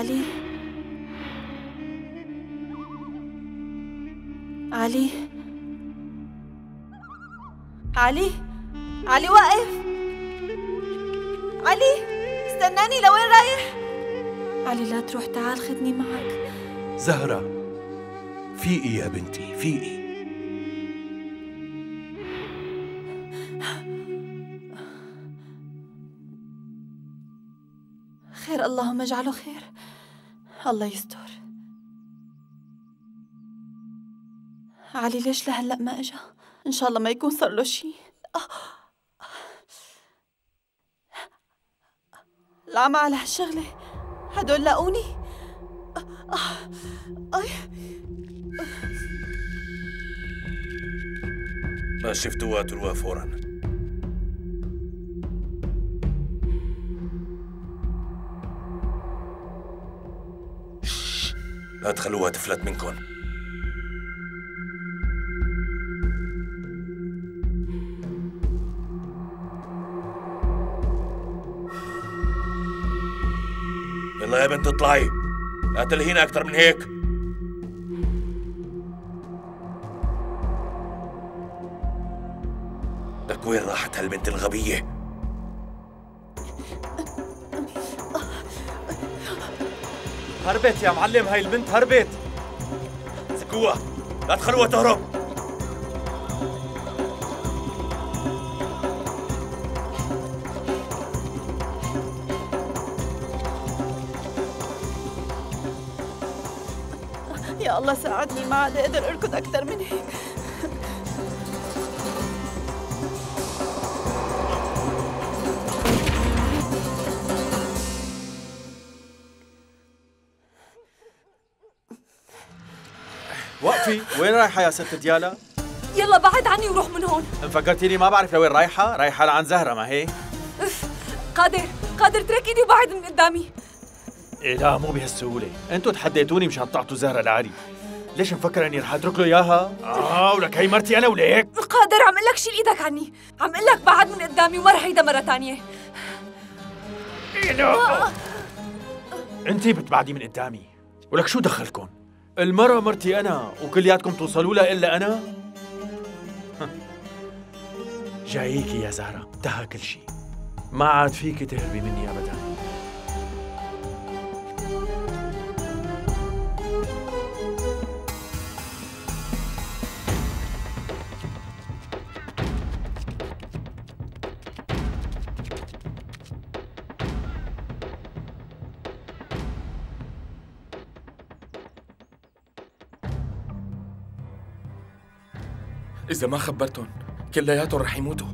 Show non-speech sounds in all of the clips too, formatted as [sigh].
علي؟ علي؟ علي؟ علي واقف؟ علي استناني لوين رايح؟ علي لا تروح تعال خدني معك زهرة فيقي يا بنتي؟ فيقي خير اللهم اجعله خير. الله يستر. علي ليش لهلا ما إجا؟ إن شاء الله ما يكون صار له شيء العمى على هالشغلة. هدول لاقوني. ما شفتوها تروها فورا. لا تخلوها تفلت منكم يلا يا بنت اطلعي. لا تلهينا أكثر من هيك. لك وين راحت هالبنت الغبية؟ هربت يا معلم هاي البنت هربت سكوها لا تخلوها تهرب. يا الله ساعدني ما عاد أقدر أركض أكثر من هيك. وين رايحة يا ست ديالا؟ يلا بعد عني وروح من هون مفكرتيني ما بعرف لوين رايحة؟ رايحة لعند زهرة ما هي؟ قادر قادر ترك ايدي وبعد من قدامي إيه لا مو بهالسهولة، أنتوا تحديتوني مشان تعطوا زهرة لعلي ليش مفكر إني رح أترك له إياها؟ آه ولك هي مرتي أنا وليك قادر عم أقول لك شيل إيدك عني عم أقول لك بعد من قدامي وما رح مرة ثانية إيه لا انت بتبعدي من قدامي ولك شو دخلكم؟ المرة مرتي أنا وكلياتكم توصلوا لها إلا أنا؟ جاييكي يا زهرة انتهى كل شيء ما عاد فيك تهربي مني ابدا إذا ما خبرتهم كلياتهم رح يموتوا.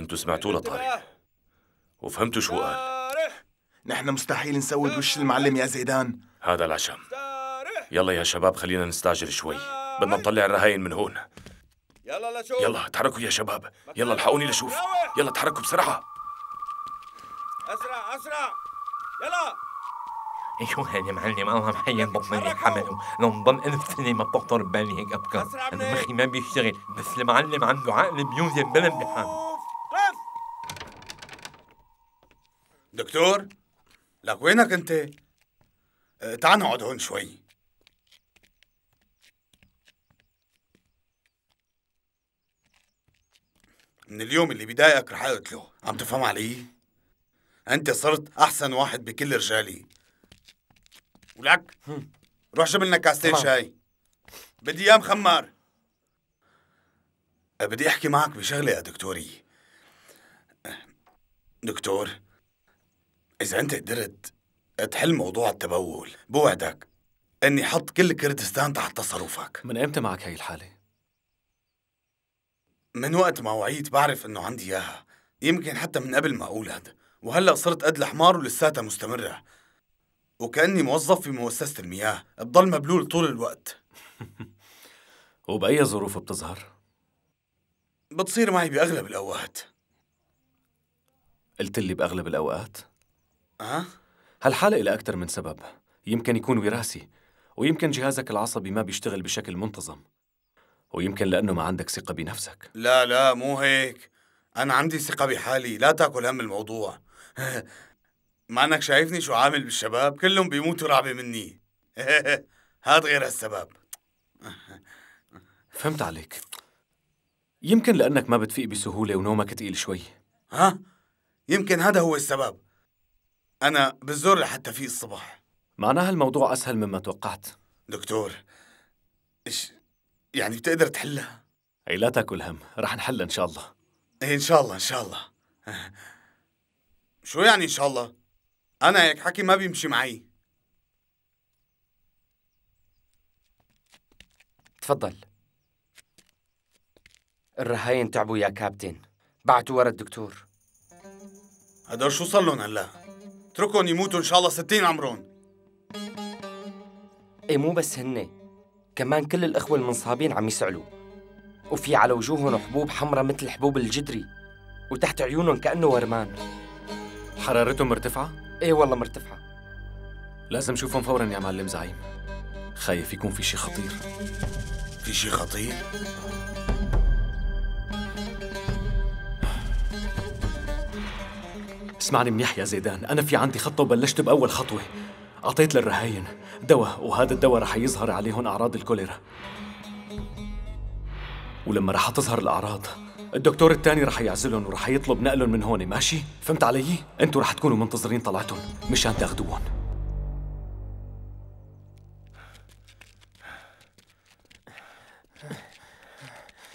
أنتوا سمعتوا له طارق وفهمتوا شو قال. نحن مستحيل نسود وش المعلم يا زيدان. هذا العشم. يلا يا شباب خلينا نستعجل شوي. بدنا نطلع الرهاين من هون. يلا لشوف. يلا تحركوا يا شباب. يلا الحقوني لشوف. يلا تحركوا بسرعة. اسرع يلا أيوه يا معلم الله محيي بطني حمله لو نضل ألف سنة ما بتخطر ببالي هيك أسرع أنا منك. مخي ما بيشتغل بس المعلم عنده عقل بيوزن بلا امتحان دكتور لك وينك أنت؟ أه، تعال نقعد هون شوي من اليوم اللي بضايقك رح أقتله عم تفهم علي؟ أنت صرت أحسن واحد بكل رجالي. ولك روح جيب لنا كاستين. شاي. بدي إياه مخمر. بدي أحكي معك بشغلة يا دكتوري. دكتور إذا أنت قدرت تحل موضوع التبول بوعدك إني حط كل كردستان تحت تصرفك. من إمتى معك هاي الحالة؟ من وقت ما وعيت بعرف إنه عندي إياها. يمكن حتى من قبل ما أولد. وهلأ صرت قد الحمار ولساتها مستمرة. وكأني موظف في مؤسسة المياه. بضل مبلول طول الوقت. [laughs] وبأي ظروف بتظهر؟ بتصير معي بأغلب الأوقات. قلت لي بأغلب الأوقات؟ أه؟ هالحالة إلى أكثر من سبب؟ يمكن يكون وراثي ويمكن جهازك العصبي ما بيشتغل بشكل منتظم ويمكن لأنه ما عندك ثقة بنفسك. لا لا مو هيك. أنا عندي ثقة بحالي لا تأكل هم الموضوع. [laughs] ما أنك شايفني شو عامل بالشباب؟ كلهم بيموتوا رعبة مني. [laughs] هاد غير السبب [laughs] فهمت عليك. يمكن لأنك ما بتفيق بسهولة ونومك تقيل شوي. ها؟ يمكن هذا هو السبب. أنا بالزور لحتى في الصبح. معناها الموضوع أسهل مما توقعت. دكتور إيش يعني بتقدر تحلها؟ أي لا تاكل هم. رح نحلها إن شاء الله. إيه إن شاء الله إن شاء الله. شو يعني إن شاء الله؟ أنا هيك حكي ما بيمشي معي. تفضل. الرهاين تعبوا يا كابتن. بعتوا ورا الدكتور. هدول شو صار لهم هلا؟ اتركهم يموتوا إن شاء الله ستين عمرهم. إيه مو بس هن كمان كل الأخوة المنصابين عم يسعلوا وفي على وجوههم حبوب حمراء مثل حبوب الجدري. وتحت عيونهم كأنه ورمان. حرارتهم مرتفعة؟ إيه والله مرتفعة. لازم شوفهم فورا يا معلم زعيم. خايف يكون في شي خطير. في شي خطير؟ اسمعني منيح يا زيدان. أنا في عندي خطة وبلشت بأول خطوة. أعطيت للرهاين. دواء وهذا الدواء رح يظهر عليهم أعراض الكوليرا. ولما رح تظهر الأعراض الدكتور الثاني رح يعزلهم ورح يطلب نقلهم من هون ماشي؟ فهمت علي؟ أنتوا رح تكونوا منتظرين طلعتهم مشان تاخذوهم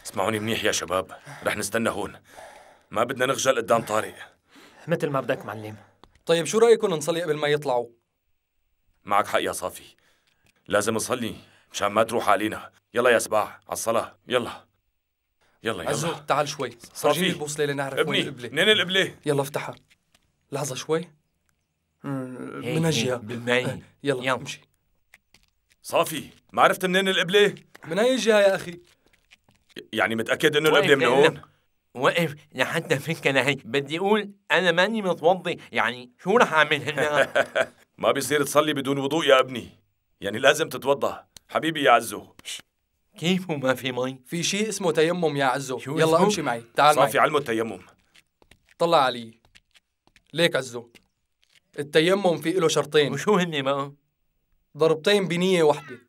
اسمعوني منيح يا شباب رح نستنى هون. ما بدنا نخجل قدام طارق. مثل ما بدك معلم. طيب شو رأيكم نصلي قبل ما يطلعوا؟ معك حق يا صافي. لازم نصلي مشان ما تروح علينا. يلا يا سباع على الصلاة. يلا. يلا يلا. عزو تعال شوي. صافي. فرجيني البوصلة لنعرف وين القبلة منين القبلة؟ يلا افتحها. لحظة شوي. من هالجهة بالماي يلا يلا. امشي. صافي. ما عرفت منين القبلة؟ من هاي الجهة يا أخي؟ يعني متأكد إنه وقف القبلة من هون؟ وقف لحتى فك أنا هيك. بدي أقول أنا ماني متوضي. يعني شو رح أعمل هلا [laughs] ما بيصير تصلي بدون وضوء يا ابني. يعني لازم تتوضا حبيبي يا عزو. كيف وما في مي؟ في شيء اسمه تيمم يا عزو. شو يلا اسمه؟ امشي معي. تعال صافي معي. علمه التيمم. طلع علي. ليك عزو. التيمم في له شرطين. وشو هني بقى؟ ضربتين بنية واحدة.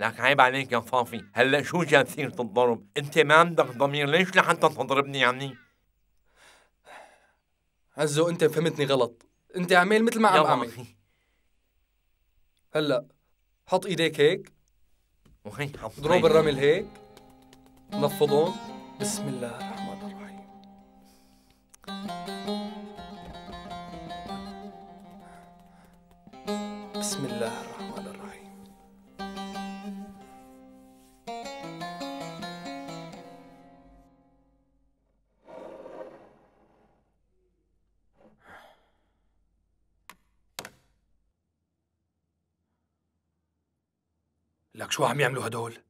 لك عيب عليك يا صافي. هلأ شو جاب سيرة الضرب انت ما عندك ضمير. ليش لحتى تضربني يعني؟ عزو انت فهمتني غلط. انت عمال مثل ما عم أخي. هلأ حط إيديك هيك. وهي. ضرب الرمل هيك. نفضهم. بسم الله الرحمن الرحيم. بسم الله الرحمن شو عم يعملوا هدول؟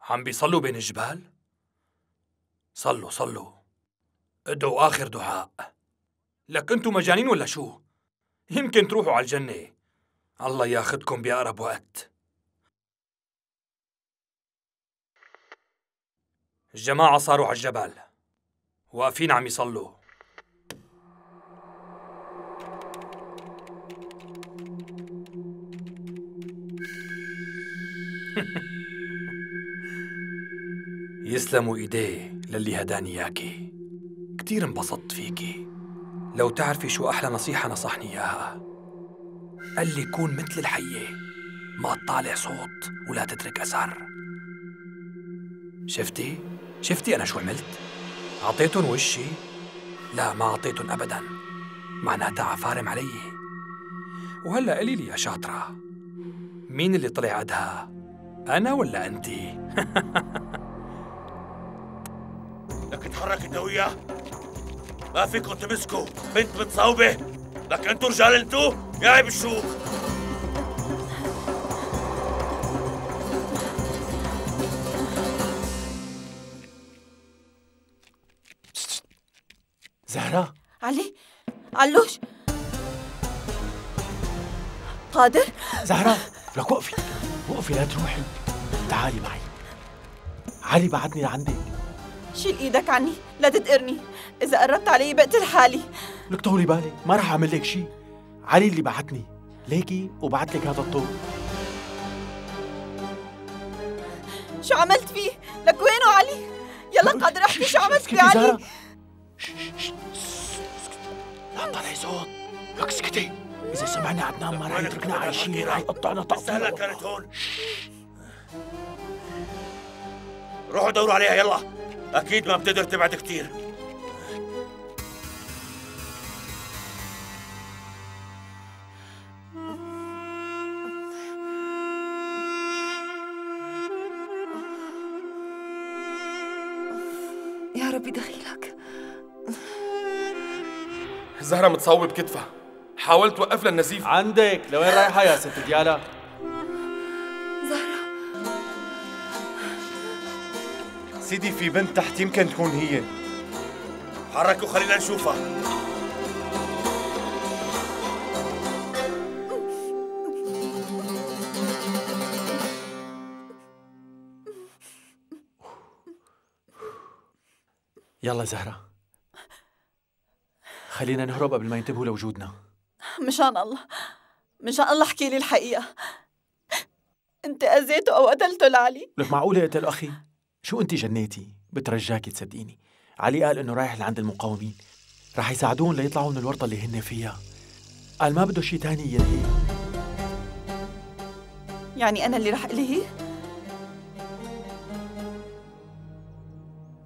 عم بيصلوا بين الجبال؟ صلوا صلوا ادعوا آخر دعاء لك أنتوا مجانين ولا شو؟ يمكن تروحوا على الجنة الله ياخدكم بأقرب وقت الجماعة صاروا على الجبل واقفين عم يصلوا يسلموا إيديه للي هداني اياكي كتير انبسطت فيكي لو تعرفي شو أحلى نصيحة نصحني إياها قال لي كون مثل الحية ما تطالع صوت ولا تترك أثر شفتي؟ شفتي أنا شو عملت؟ أعطيتن وشي؟ لا ما أعطيتن ابدا معناتها عفارم علي وهلأ قولي لي يا شاطرة مين اللي طلع قدها؟ أنا ولا انتي؟ [laughs] لك اتحرك أنت وياه. ما فيكم تمسكوا بنت متصوبة لك أنتوا رجال أنتوا يا عيب الشوك. زهرة؟ علي؟ علوش؟ قادر؟ زهرة لك وقفي. وقفي لا تروحي. تعالي معي. علي بعتني لعندك شيل إيدك عني لا تدقرني إذا قربت علي بقتل حالي لك طولي بالك ما رح أعمل لك شيء علي اللي بعتني. ليكي وبعت لك هذا الطوق شو عملت فيه؟ لك وينه علي؟ يلا قادر أحكي شو عملت فيه علي لا تطلعي صوت. لك اسكتي إذا سمعنا عدنان ما رح يتركنا عايشين رح يقطعنا سهلة تقطيع كانت هون. روحوا دوروا عليها يلا. أكيد ما بتقدر تبعد كتير. يا ربي دخيلك. زهرة متصوبة بكتفها. حاولت توقف لها النزيف عندك. لوين رايحة يا ست ديالا؟ زهرة. سيدي في بنت تحت يمكن تكون هي. حركوا خلينا نشوفها. يلا زهرة. خلينا نهرب قبل ما ينتبهوا لوجودنا. مشان الله. مشان الله احكي لي الحقيقة. انت اذيته أو قتلته لعلي لك معقولة قتل أخي؟ شو أنت جنيتي؟ بترجاكي تصدقيني. علي قال إنه رايح لعند المقاومين. رح يساعدون ليطلعوا من الورطة اللي هن فيها. قال ما بده شي تاني ينهي يعني أنا اللي رح الهي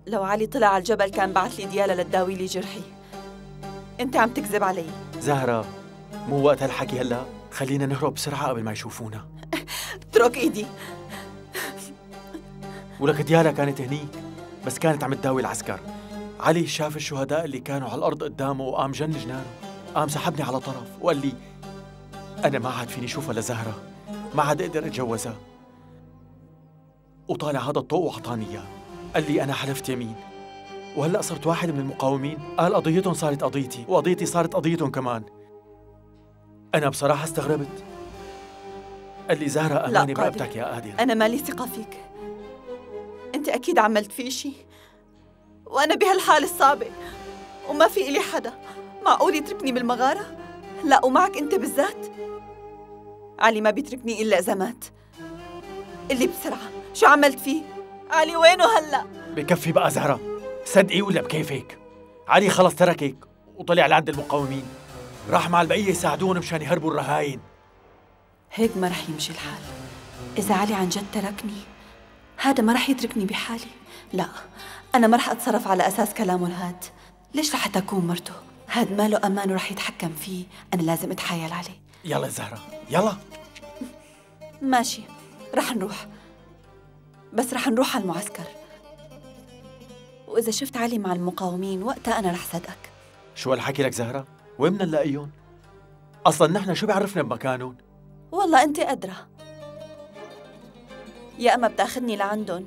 لو علي طلع على الجبل كان بعث لي ديالا لتداوي لي جرحي أنت عم تكذب علي. زهرة. مو وقت هالحكي هلا. خلينا نهرب بسرعة قبل ما يشوفونا. [laughs] اترك ايدي. ولك ديالا كانت هنيك بس كانت عم تداوي العسكر. علي شاف الشهداء اللي كانوا على الأرض قدامه وقام جن جنانه قام سحبني على طرف وقال لي أنا ما عاد فيني شوفها لزهرة. ما عاد أقدر أتجوزها. وطالع هذا الطوق وأعطاني إياه. قال لي أنا حلفت يمين. وهلأ صرت واحد من المقاومين. قال قضيتهم صارت قضيتي وقضيتي صارت قضيتهم كمان. أنا بصراحة استغربت. قال لي زهرة أماني. برقبتك يا قادر. أنا مالي ثقة فيك. أنت أكيد عملت في شي وأنا بهالحالة الصعبة. وما في إلي حدا. معقول يتركني بالمغارة؟ لا ومعك أنت بالذات. علي ما بيتركني إلا إذا مات. اللي بسرعة. شو عملت فيه؟ علي وينه هلا؟ بكفي بقى زهرة. صدقي ولا بكيفك. علي خلص تركك وطلع لعند المقاومين. راح مع البقية يساعدون مشان يهربوا الرهاين. هيك ما رح يمشي الحال. إذا علي عن جد تركني هذا ما رح يتركني بحالي. لا أنا ما رح أتصرف على أساس كلامه الهاد. ليش رح أكون مرته؟ هاد ماله أمان ورح يتحكم فيه. أنا لازم أتحايل عليه. يلا زهرة يلا. ماشي رح نروح. بس رح نروح على المعسكر. وإذا شفت علي مع المقاومين وقتها أنا رح صدقك. شو هالحكي لك زهرة؟ وين بدنا نلاقيهم؟ أصلا نحن شو بيعرفنا بمكانهم؟ والله أنت أدرى. يا أما بتاخدني لعندهم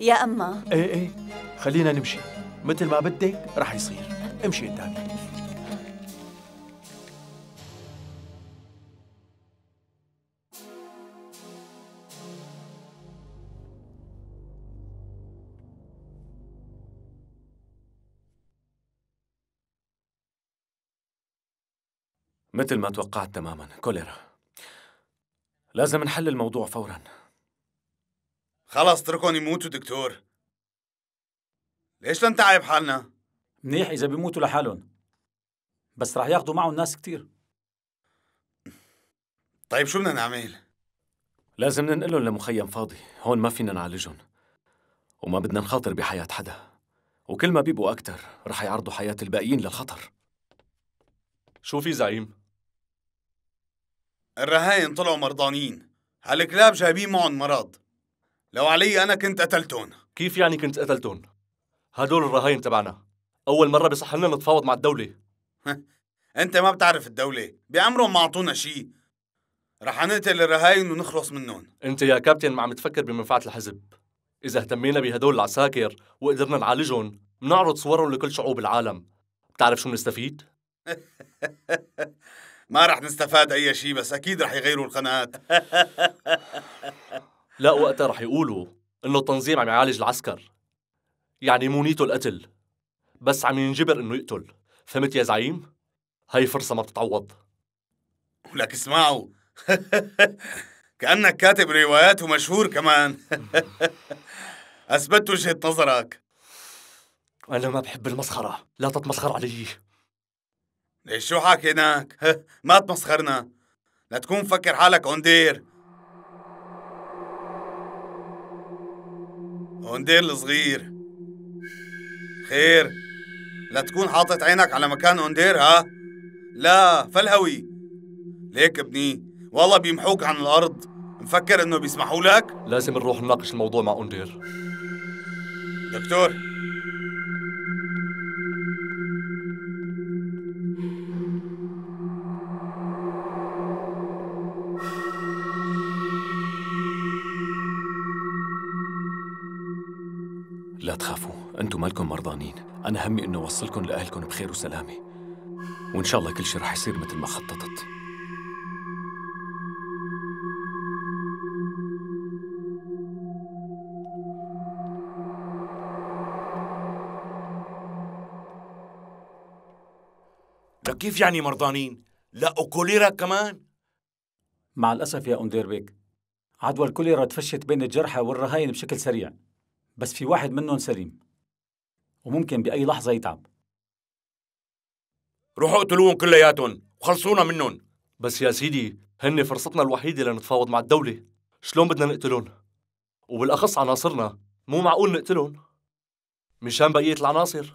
يا أما إيه إيه. خلينا نمشي. مثل ما بدك رح يصير. امشي قدامي مثل ما توقعت تماما. كوليرا لازم نحل الموضوع فورا. خلص اتركهم يموتوا دكتور. ليش لنتعب حالنا؟ منيح إذا بيموتوا لحالهم بس رح ياخذوا معهم ناس كتير. طيب شو بدنا نعمل؟ لازم ننقلهم لمخيم فاضي. هون ما فينا نعالجهم وما بدنا نخاطر بحياة حدا. وكل ما بيبقوا أكتر رح يعرضوا حياة الباقيين للخطر. شو في زعيم؟ الرهاين طلعوا مرضانين. هالكلاب جايبين معهم مرض. لو علي أنا كنت قتلتهم. كيف يعني كنت قتلتون؟ هدول الرهاين تبعنا. أول مرة بصح لنا نتفاوض مع الدولة. أنت ما بتعرف الدولة. بعمرهم ما أعطونا شي. رح نقتل الرهاين ونخلص منهم. أنت يا كابتن ما عم تفكر بمنفعة الحزب. إذا اهتمينا بهدول العساكر وقدرنا نعالجهم بنعرض صورهم لكل شعوب العالم. بتعرف شو بنستفيد؟ [laughs] ما رح نستفاد أي شيء بس أكيد رح يغيروا القناة. [laughs] لا وقتها رح يقولوا إنه التنظيم عم يعالج العسكر. يعني مو نيته القتل بس عم ينجبر إنه يقتل. فهمت يا زعيم؟ هاي فرصة ما بتتعوض. ولك اسمعوا. [laughs] كأنك كاتب روايات ومشهور كمان. [laughs] أثبت وجهة نظرك. أنا ما بحب المسخرة. لا تتمسخر علي. ليش شو حاكيناك؟ ما تمسخرنا. لا تكون فكر حالك أوندير. أوندير الصغير. خير. لا تكون حاطط عينك على مكان أوندير ها؟ لا فالهوي. ليك ابني. والله بيمحوك عن الأرض. مفكر إنه بيسمحوا لك؟ لازم نروح نناقش الموضوع مع أوندير. دكتور. لا تخافوا أنتم مالكم مرضانين أنا همي إنه أوصلكم لأهلكم بخير وسلامة وإن شاء الله كل شيء رح يصير مثل ما خططت لك كيف يعني مرضانين؟ لا وكوليرا كمان؟ مع الأسف يا أوندير بيك عدوى الكوليرا تفشت بين الجرحى والرهاين بشكل سريع بس في واحد منهم سليم وممكن بأي لحظة يتعب. روحوا اقتلوهم كلياتهم وخلصونا منهم. بس يا سيدي هن فرصتنا الوحيدة لنتفاوض مع الدولة. شلون بدنا نقتلهم؟ وبالأخص عناصرنا مو معقول نقتلهم. مشان بقية العناصر.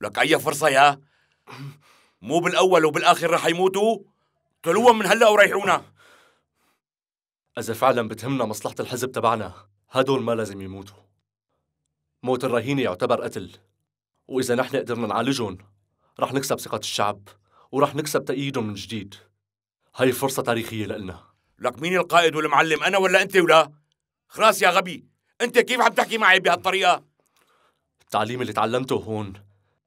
لك أي فرصة يا؟ مو بالأول وبالآخر رح يموتوا؟ اقتلوهم من هلأ وريحونا. إذا فعلا بتهمنا مصلحة الحزب تبعنا هدول ما لازم يموتوا. موت الرهينة يعتبر قتل. وإذا نحن قدرنا نعالجهم رح نكسب ثقة الشعب ورح نكسب تأييدهم من جديد. هاي فرصة تاريخية لنا لك مين القائد والمعلم أنا ولا أنت ولا؟ خلاص يا غبي أنت كيف عم تحكي معي بهالطريقة؟ التعليم اللي تعلمته هون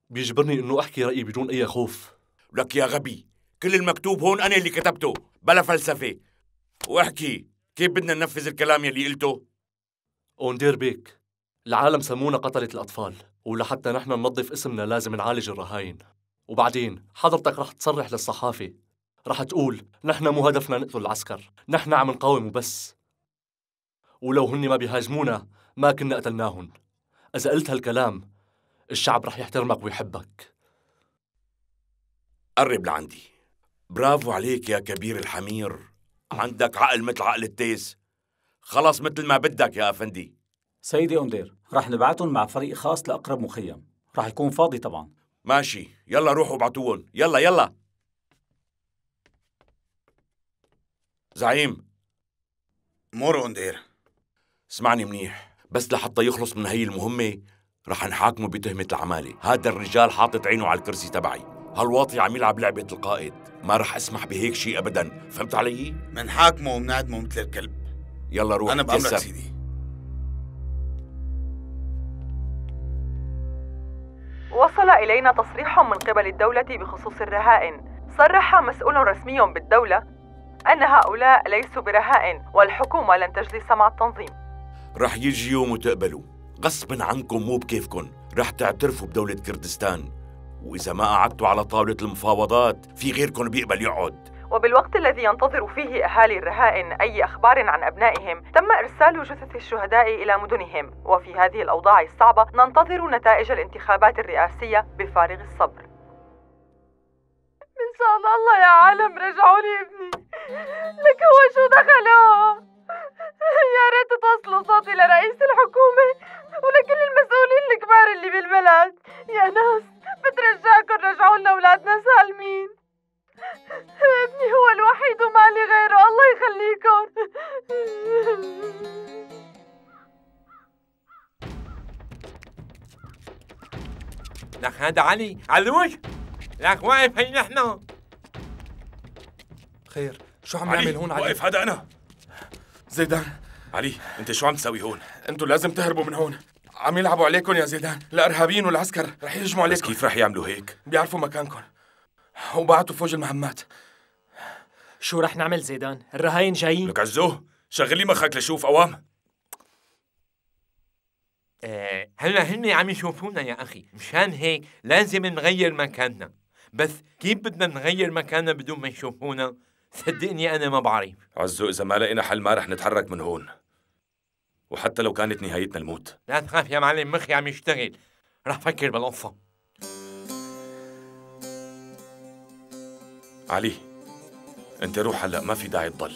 بيجبرني إنه أحكي رأيي بدون أي خوف. لك يا غبي كل المكتوب هون أنا اللي كتبته بلا فلسفة. واحكي كيف بدنا ننفذ الكلام يلي قلته؟ اوندير بيك العالم سمونا قتلة الأطفال ولحتى نحن ننظف اسمنا لازم نعالج الرهاين. وبعدين حضرتك رح تصرح للصحافة. رح تقول نحن مو هدفنا نقتل العسكر نحن عم نقاوم وبس. ولو هن ما بيهاجمونا ما كنا قتلناهن. إذا قلت هالكلام الشعب رح يحترمك ويحبك. قرب لعندي. برافو عليك يا كبير الحمير. عندك عقل مثل عقل التيس. خلص مثل ما بدك يا أفندي. سيدي أوندير رح نبعتهم مع فريق خاص لأقرب مخيم. رح يكون فاضي طبعا. ماشي. يلا روحوا ابعتوهم يلا يلا. زعيم. مور اوندير اسمعني منيح. بس لحتى يخلص من هي المهمة رح نحاكمه بتهمة العمالة. هذا الرجال حاطط عينه على الكرسي تبعي. هالواطي عم يلعب لعبة القائد. ما رح اسمح بهيك شيء ابدا. فهمت علي؟ منحاكمه ومنعدمه مثل الكلب. يلا روح أنا بأمرك. سيدي. وصل إلينا تصريح من قبل الدولة بخصوص الرهائن. صرح مسؤول رسمي بالدولة أن هؤلاء ليسوا برهائن والحكومة لن تجلس مع التنظيم. رح يجي يوم وتقبلوا غصبا عنكم مو بكيفكم رح تعترفوا بدولة كردستان. وإذا ما قعدتوا على طاولة المفاوضات في غيركم بيقبل يقعد. وبالوقت الذي ينتظر فيه أهالي الرهائن أي أخبار عن أبنائهم تم إرسال جثث الشهداء إلى مدنهم. وفي هذه الأوضاع الصعبة ننتظر نتائج الانتخابات الرئاسية بفارغ الصبر. إن شاء الله الله يا عالم رجعوا لي ابني. لك هو شو دخله. يا ريت توصلوا صوتي لرئيس الحكومة ولكل المسؤولين الكبار اللي بالبلد. يا ناس بترجاكم رجعوا لنا أولادنا سالمين. ابني هو الوحيد وما لي غيره. الله يخليكم لك هذا علي. علوش لك واقف هي نحن خير شو عم يعمل هون علي؟ واقف هذا أنا. زيدان. علي أنت شو عم تسوي هون؟ أنتوا لازم تهربوا من هون. عم يلعبوا عليكم يا زيدان. الأرهابيين والعسكر رح يهجموا عليكم بس كيف رح يعملوا هيك؟ بيعرفوا مكانكم وبعتوا فوج المهمات شو رح نعمل زيدان؟ الرهاين جايين. لك عزوه شغلي مخك لشوف أوام. آه، هلا هن عم يشوفونا يا أخي. مشان هيك لازم نغير مكاننا. بس كيف بدنا نغير مكاننا بدون ما يشوفونا؟ صدقني أنا ما بعرف. عزو إذا ما لقينا حل ما رح نتحرك من هون. وحتى لو كانت نهايتنا الموت. لا تخاف يا معلم مخي عم يشتغل. رح فكر بالقصة. علي أنت روح هلا ما في داعي تضل.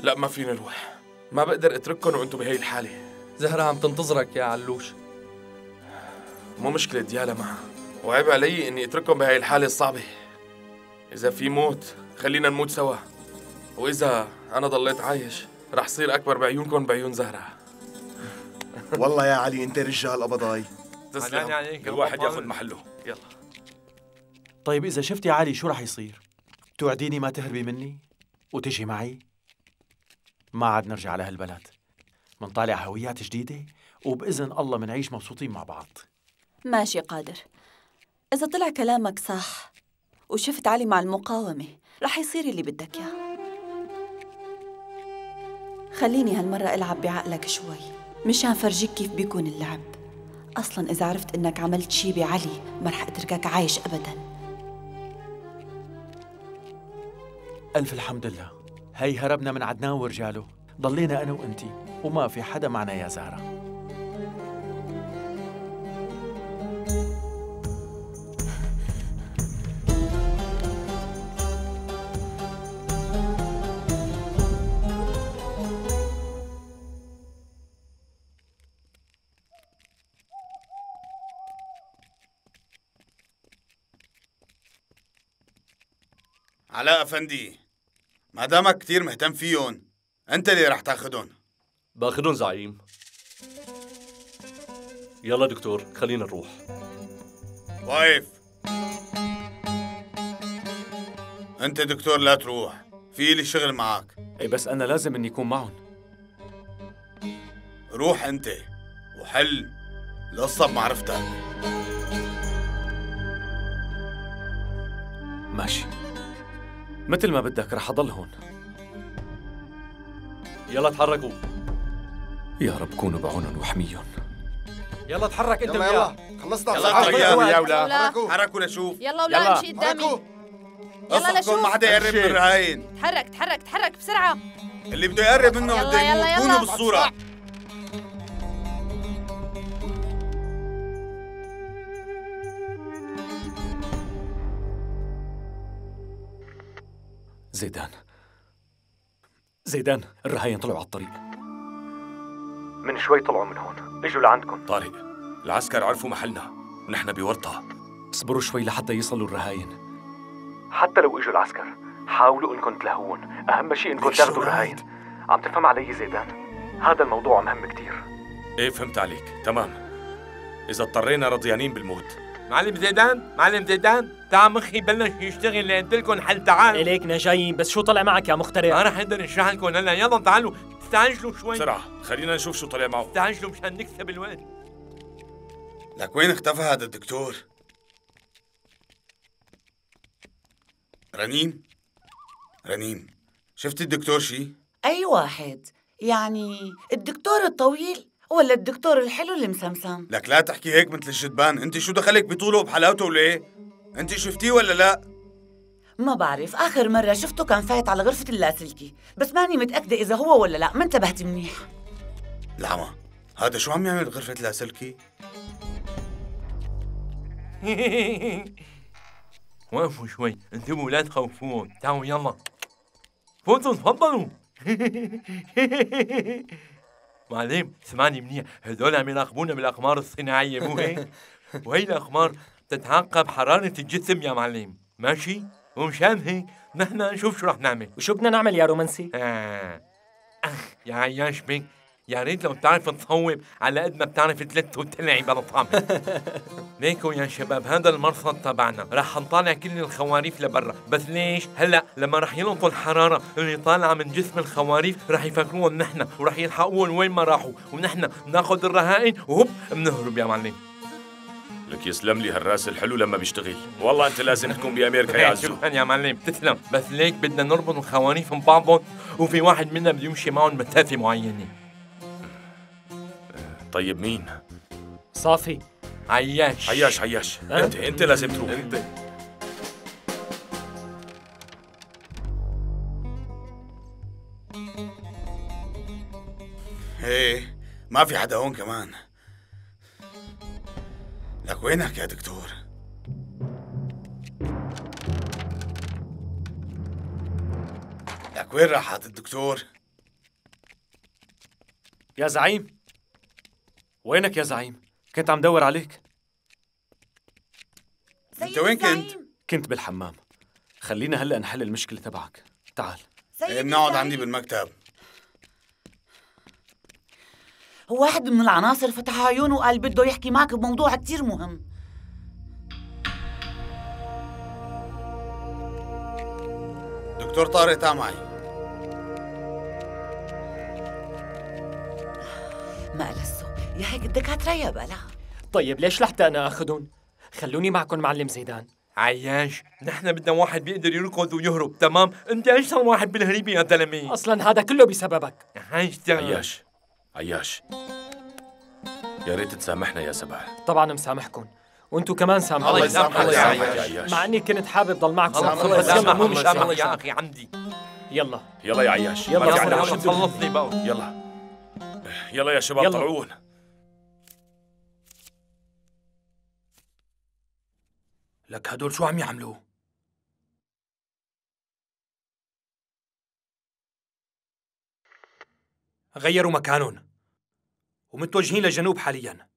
لا ما فيني أروح ما بقدر اترككم وأنتم بهي الحالة. زهرة عم تنتظرك يا علوش. مو مشكلة ديالا معها. وعيب علي إني اترككم بهي الحالة الصعبة. إذا في موت خلينا نموت سوا. وإذا أنا ضليت عايش رح صير أكبر بعيونكم بعيون زهرة. [laughs] والله يا علي أنت رجال قبضاي تسلم. الواحد ياخذ محله. يلا. طيب إذا شفت يا علي شو رح يصير؟ توعديني ما تهربي مني وتجي معي؟ ما عاد نرجع لهالبلد. منطالع هويات جديدة وبإذن الله منعيش مبسوطين مع بعض. ماشي قادر. إذا طلع كلامك صح وشفت علي مع المقاومة رح يصير اللي بدك إياه. خليني هالمرة ألعب بعقلك شوي مشان فرجيك كيف بيكون اللعب. أصلا إذا عرفت إنك عملت شي بعلي ما رح أتركك عايش أبداً. ألف الحمد لله. هي هربنا من عدنان ورجاله. ضلينا أنا وأنتي وما في حدا معنا يا زهرة. أفندي. ما دامك كثير مهتم فيهم أنت اللي رح تاخدهم باخدهم زعيم. يلا دكتور خلينا نروح. واقف أنت دكتور لا تروح. في لي شغل معك إي بس أنا لازم إني اكون معهم روح أنت وحل القصة بمعرفتك. ماشي. مثل ما بدك رح أضل هون. يلا تحركوا. يا رب كونوا بعونهم وحميهم يلا تحرك أنت يلا وياه يلا خلصنا. يلا. طيب يا ولا حركوا. حركوا لشوف. يلا ولا امشي قدامي. يلا لشوف. ما حدا يقرب من الرهاين تحرك تحرك تحرك بسرعة. اللي بده يقرب منه يلا، بده يلا، يموت يلا. كونوا بالصورة. زيدان. زيدان الرهاين طلعوا على الطريق. من شوي طلعوا من هون. اجوا لعندكم. طارق العسكر عرفوا محلنا. ونحن بورطة. اصبروا شوي لحتى يصلوا الرهاين حتى لو اجوا العسكر حاولوا إنكم تلهون أهم شيء إنكم تاخذوا الرهاين عم تفهم علي زيدان؟ هذا الموضوع مهم كتير. إيه فهمت عليك. تمام. إذا اضطرينا رضيانين بالموت معلم زيدان معلم زيدان تعال مخي بلش يشتغل لقيت لكم حل تعال. إليكنا جايين بس شو طلع معك يا مخترع؟ ما رح أقدر اشرح لكم هلا يلا تعالوا. استعجلوا شوي. بسرعة خلينا نشوف شو طلع معه. استعجلوا مشان نكسب الوقت. لك وين اختفى هذا الدكتور؟ رنيم رنيم شفت الدكتور شي؟ أي واحد؟ يعني الدكتور الطويل؟ ولا الدكتور الحلو المسمسم لك لا تحكي هيك مثل الشدبان. انت شو دخلك بطوله وبحلاوته ولا إيه؟ انت شفتيه ولا لا؟ ما بعرف. آخر مرة شفته كان فايت على غرفة اللاسلكي. بس ماني متأكدة إذا هو ولا لا. ما انتبهت منيح. العمى هذا شو عم يعمل بغرفة لاسلكي؟ [laughs] وقفوا شوي؟ انتبهوا لا تخوفون. تعالوا يلا. فوتوا تفضلوا. [laughs] معلم اسمعني منيح هدول عم يراقبونا بالاقمار الصناعيه مو هيك؟ [laughs] وهي الاقمار بتتعقب حراره الجسم يا معلم ماشي؟ ومشان هيك نحن نشوف شو رح نعمل وشو بدنا نعمل يا رومانسي؟ آه. أخ يا عياش بك يا ريت لو بتعرف تصوب على قد ما بتعرف تلت وتلعب بلطامة [laughs] ليكو يا شباب هذا المرصد تبعنا. رح نطالع كل الخواريف لبرا. بس ليش؟ هلا لما رح يلقطوا الحرارة اللي طالعة من جسم الخواريف رح يفكروهم نحن ورح يلحقوهم وين ما راحوا. ونحن ناخذ الرهائن وهوب بنهرب يا معلم. لك يسلم لي هالراس الحلو لما بيشتغل. والله انت لازم تكون بأمريكا يا [laughs] عزو. شكرا يا معلم. تسلم. بس ليك بدنا نربط الخوانيف من بعضهم وفي واحد منا بده يمشي معهم مسافه معينة. طيب مين؟ صافي. عياش. عياش عياش. انت انت لازم تروح انت. إيه ما في حدا هون كمان. لك وينك يا دكتور؟ لك وين راحت الدكتور؟ يا زعيم. وينك يا زعيم؟ كنت عم دور عليك. انت وين كنت؟ كنت بالحمام. خلينا هلا نحل المشكلة تبعك. تعال. إيه، بنقعد عندي بالمكتب. هو واحد من العناصر فتح عيونه وقال بده يحكي معك بموضوع كتير مهم. دكتور طارق تعال معي. ما قلصه يا هيك الدكاترة يا بلا طيب ليش لحتى أنا أخذهم؟ خلوني معكم معلم زيدان. عياش نحن بدنا واحد بيقدر يركض ويهرب تمام؟ انت اشطر واحد بالهريبة يا زلمة؟ أصلا هذا كله بسببك. عيش عياش عياش. يا ريت تسامحنا يا سبع طبعا مسامحكم وانتوا كمان سامحوني. الله يسامحك. يا عياش. مع إني كنت حابب ضل معكم. الله بس يلا يسامحك مو الله يسامحك يا أخي عندي يلا. يلا يا عياش. يلا يلا يلا وقت. خلصني بقى. يلا. يلا يا شباب يلا. لك هدول شو عم يعملوا؟ غيروا مكانهم. ومتوجهين للجنوب حاليا.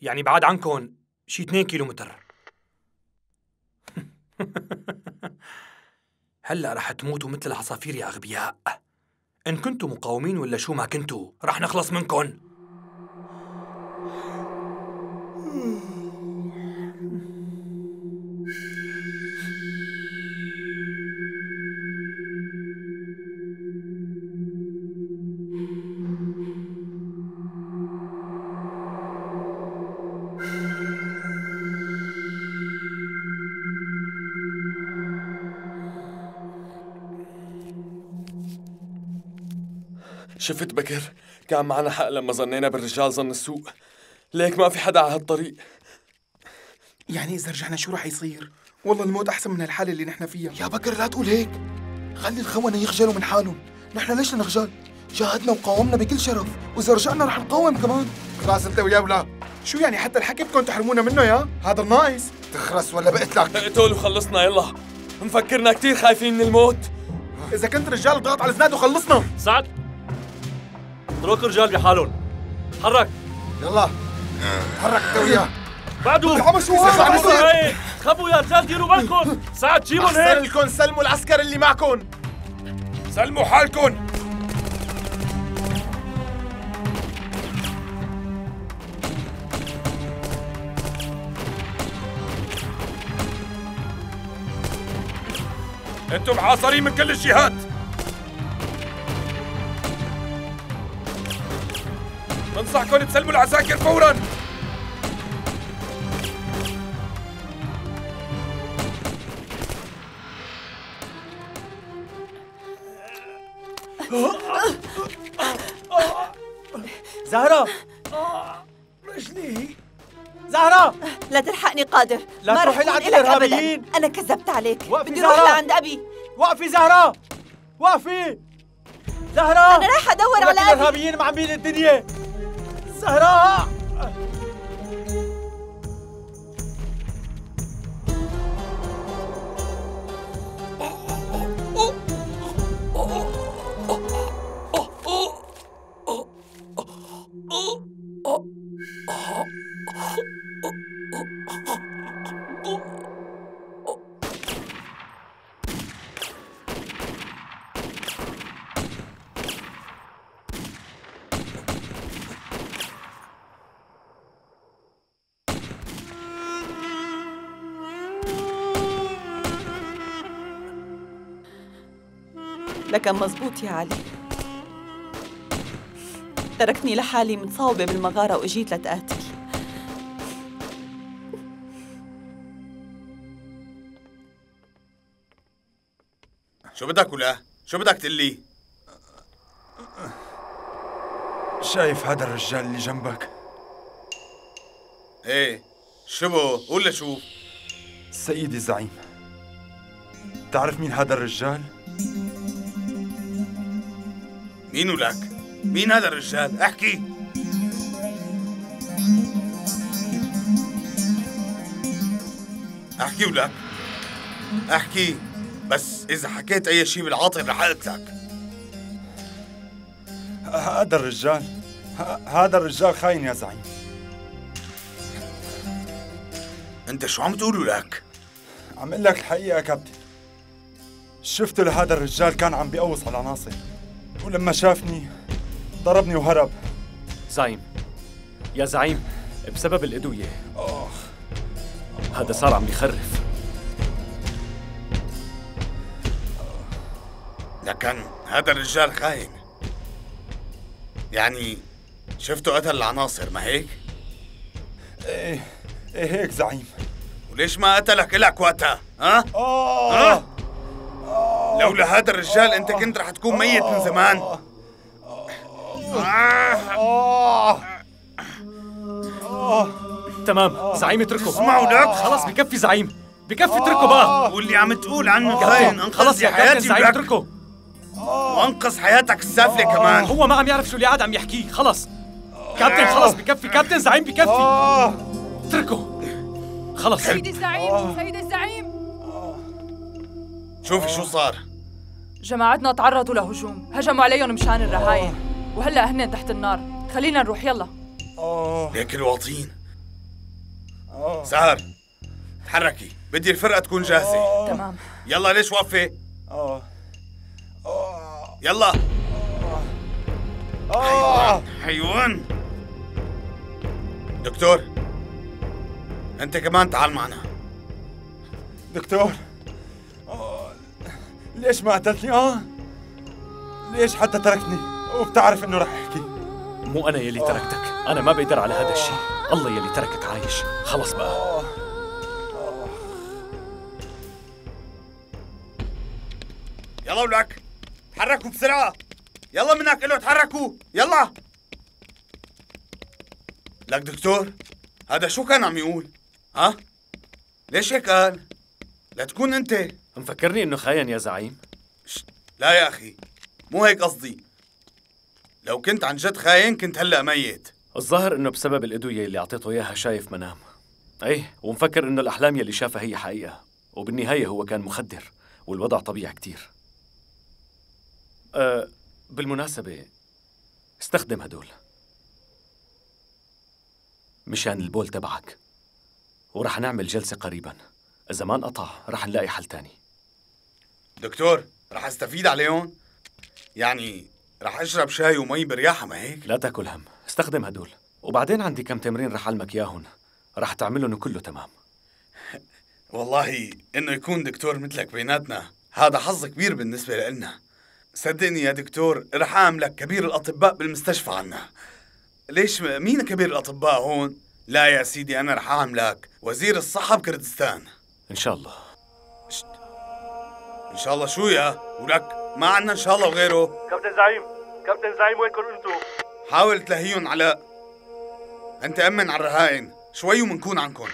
يعني بعد عنكم شي 2 كيلومتر. [laughs] هلأ رح تموتوا مثل العصافير يا أغبياء. إن كنتوا مقاومين ولا شو ما كنتوا رح نخلص منكم. شفت بكر؟ كان معنا حق لما ظنينا بالرجال ظن السوء. ليك ما في حدا على هالطريق. يعني إذا رجعنا شو رح يصير؟ والله الموت أحسن من الحالة اللي نحن فيها. يا بكر لا تقول هيك. خلي الخونة يخجلوا من حالهم. نحن ليش نخجل؟ جاهدنا وقاومنا بكل شرف. وإذا رجعنا رح نقاوم كمان. خلاص أنت ويا ولا شو يعني حتى الحكي بدكم تحرمونا منه يا؟ هذا ناقص تخرس ولا بقت لك؟ اقتل وخلصنا يلا. مفكرنا كتير خايفين من الموت. إذا كنت رجال ضغط على الزناد وخلصنا. سعد. اترك الرجال بحالهم حرك. يلا. تحرك أنت وياه؟ هاي. خبوا يا رجال ديروا بالكم. سعد جيبهم أحسن هيك لكم سلموا العسكر اللي معكم. سلموا حالكم. أنتم عاصرين من كل الجهات بنصحكم تسلموا العساكر فورا. زهرة! رجلي! زهرة! لا تلحقني قادر. لا ما تروحي لعند. الإرهابيين. أنا كذبت عليك. بدي أروح. لعند أبي. وقفي زهرة! وقفي زهرة أنا رايحة أدور على أبي. الإرهابيين معبين الدنيا. زهرة لكن مزبوط يا علي تركتني لحالي متصاوبة بالمغارة وإجيت لتقاتل شو بدك ولا؟ شو بدك تقلي؟ شايف هذا الرجال اللي جنبك؟ إيه شبه قول شو؟ سيدي الزعيم تعرف مين هذا الرجال؟ مين ولك مين هذا الرجال؟ احكي. احكي ولك. احكي. بس إذا حكيت أي شيء بالعاطل رح اقتلك هذا الرجال. هذا الرجال خاين يا زعيم. أنت شو عم تقول لك؟ عم أقول لك الحقيقة كابتن. شفته لهذا الرجال كان عم بيقوص على العناصر ولما شافني ضربني وهرب زعيم يا زعيم بسبب الأدوية هذا صار عم يخرف لكن هذا الرجال خاين يعني شفته قتل العناصر ما هيك؟ إيه إيه هيك زعيم وليش ما قتلك إلك وقتها؟ ها؟ آه. ها؟ لولا هذا الرجال انت كنت رح تكون ميت من زمان. تمام زعيم اتركه. اسمعوا لك. خلص بكفي زعيم. بكفي اتركه بقى. واللي عم تقول عنه خاين انقذ خلص لي يا كابتن حياتي زعيم اتركه. وانقذ حياتك السافلة كمان. هو ما عم يعرف شو اللي قاعد عم يحكيه. خلص كابتن خلص بكفي. كابتن زعيم بكفي. اتركه. خلص سيدي الزعيم سيدي الزعيم. شوفي شو صار. جماعتنا تعرضوا لهجوم. هجموا عليهم مشان الرهاين وهلا هن تحت النار. خلينا نروح يلا. ليك الواطين. سهر. تحركي. بدي الفرقة تكون جاهزة. تمام. يلا ليش واقفة؟ آه يلا. حيوان. حيوان. دكتور. أنت كمان تعال معنا. دكتور. ليش ما قتلتني؟ آه. ليش حتى تركتني؟ وبتعرف إنه رح أحكي. مو أنا يلي تركتك. أنا ما بقدر على هذا الشيء. الله يلي تركك عايش. خلص بقى. يلا ولك. تحركوا بسرعة. يلا منك له تحركوا. يلا. لك دكتور هذا شو كان عم يقول؟ ها؟ ليش هيك قال؟ لا تكون أنت. مفكرني إنه خاين يا زعيم. لا يا أخي مو هيك قصدي. لو كنت عن جد خاين كنت هلأ ميت. الظاهر إنه بسبب الإدوية اللي أعطيته إياها شايف منام. إيه ومفكر إنه الأحلام يلي شافها هي حقيقة وبالنهاية هو كان مخدر والوضع طبيعي كتير. أه بالمناسبة استخدم هدول. مشان البول تبعك. ورح نعمل جلسة قريبا. إذا ما انقطع رح نلاقي حل تاني. دكتور رح أستفيد عليهم؟ يعني رح أشرب شاي ومي برياحة ما هيك؟ لا تاكل هم استخدم هدول. وبعدين عندي كم تمرين رح علمك اياهم رح تعملهم كله تمام. [laughs] والله إنه يكون دكتور مثلك بيناتنا هذا حظ كبير بالنسبة لنا صدقني يا دكتور رح اعملك كبير الأطباء بالمستشفى عنا. ليش مين كبير الأطباء هون؟ لا يا سيدي أنا رح اعملك وزير الصحة بكردستان. إن شاء الله. إن شاء الله شو يا ولك ما عنا إن شاء الله وغيره. كابتن زعيم كابتن زعيم وينكم انتو حاول تلهيهم علاء أنت أمن على الرهائن. شوي ومنكون عنكم.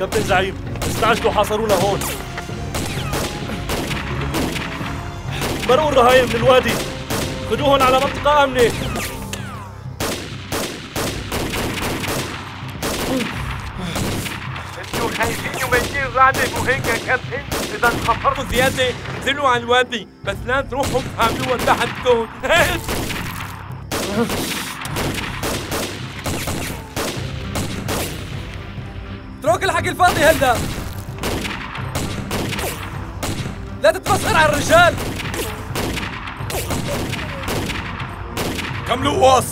كابتن زعيم استعجلوا حاصرونا هون. مرقوا الرهاين من الوادي. خذوهم على منطقة آمنة أنتوا خايفين رعدك وهيك يا كابتن اذا انخفضتوا زيادة انزلوا على الوادي بس لا تروحوا تعملوها تحتكم اترك [laughs] الحكي الفاضي هلا. لا تتمسخر على الرجال. كملوا قواص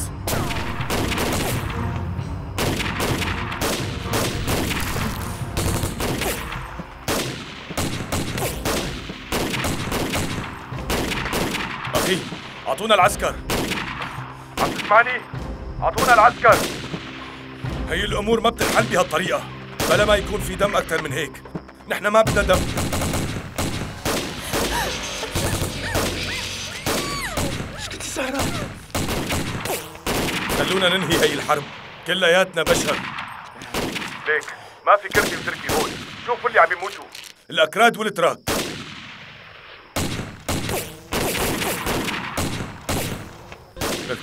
أعطونا العسكر. عم تسمعني؟ أعطونا العسكر. هي الأمور ما بتنحل بهالطريقة. بلا ما يكون في دم أكثر من هيك. نحن ما بدنا دم. خلونا ننهي هي الحرب. كلياتنا بشر. ليك ما في كرسي وتركي هون. شوفوا اللي عم يموتوا. الأكراد والتراك.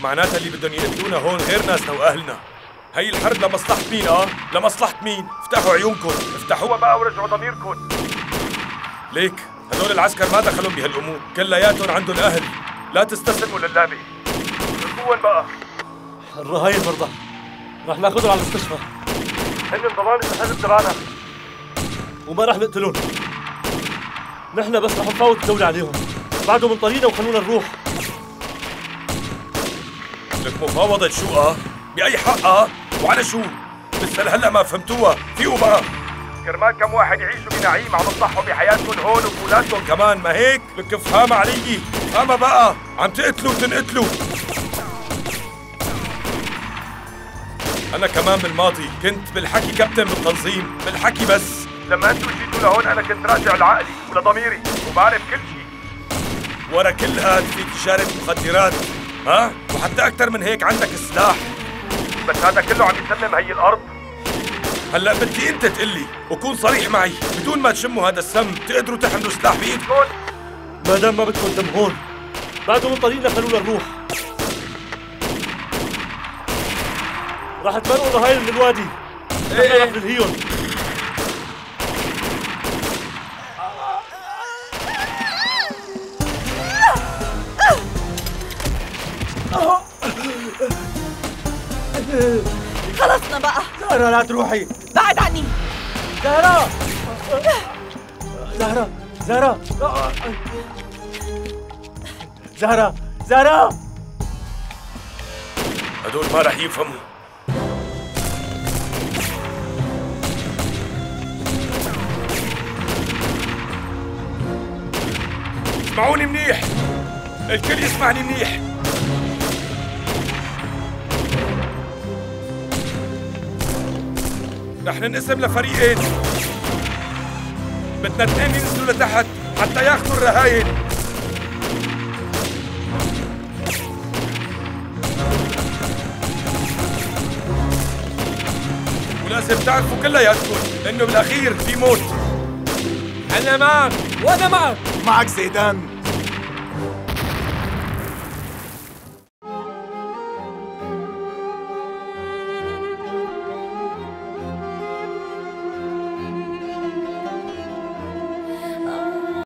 معناتها اللي بدهم يقتلونا هون غير ناسنا وأهلنا. هي الحرب لمصلحة مين آه؟ لمصلحة مين؟ افتحوا عيونكم، افتحوها بقى ورجعوا ضميركم. ليك هدول العسكر ما دخلهم بهالأمور، كلياتهم عندهم أهل، لا تستسلموا للعبة. اتركوهم بقى. الرهاين مرضى. رح ناخذهم على المستشفى. هن ضمان الحزب تبعنا وما رح نقتلهم. نحن بس رح نفاوض الدولة عليهم. بعدوا من طريقنا وخلونا نروح. لك مفاوضة شو آه؟ بأي حق؟ آه؟ وعلى شو؟ لسه لهلا ما فهمتوها، فيقوا بقى كرمال كم واحد يعيشوا بنعيم عم تضحوا بحياتكم هون وبولادكم كمان ما هيك؟ لك افهمها علي، افهمها بقى، عم تقتلوا وتنقتلوا. أنا كمان بالماضي كنت بالحكي كابتن بالتنظيم، بالحكي بس. لما أنتوا جيتوا لهون أنا كنت راجع لعقلي ولضميري وبعرف كل شيء. ورا كل هاد في تجارة مخدرات. ها؟ وحتى أكثر من هيك عندك السلاح بس هذا كله عم يسلم هي الأرض. هلأ بدي أنت تقلي وكون صريح معي بدون ما تشموا هذا السم تقدروا تحملوا سلاح بإيدكم؟ ما دام ما بدكم دم هون بعدوا من طريقنا خلونا نروح رح تمرقوا الرهاين من الوادي إيه. رح نلهيهم خلصنا بقى. زهرة لا تروحي. بعد عني. زهرة. زهرة زهرة. زهرة زهرة. هدول ما رح يفهموا. اسمعوني منيح. الكل يسمعني منيح. رح ننقسم لفريقين. بدنا اثنين ينزلوا لتحت حتى ياخذوا الرهاين ولازم تعرفوا كلياتكم انه بالأخير في موت. أنا معك. وأنا معك. معك زيدان.